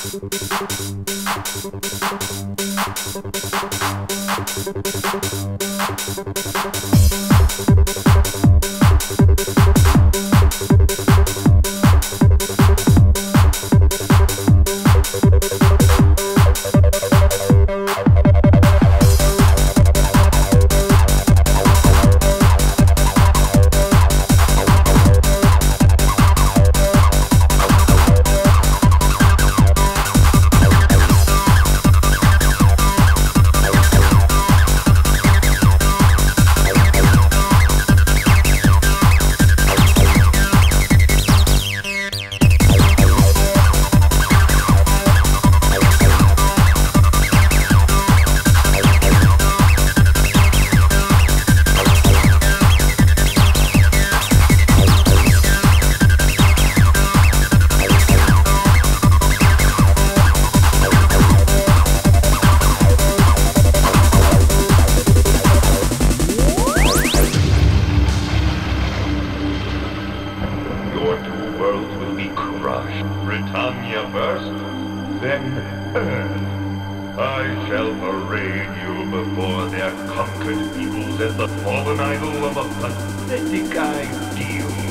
Your two worlds will be crushed. Britannia first, then Earth. I shall parade you before their conquered peoples as the fallen idol of a pathetic ideal.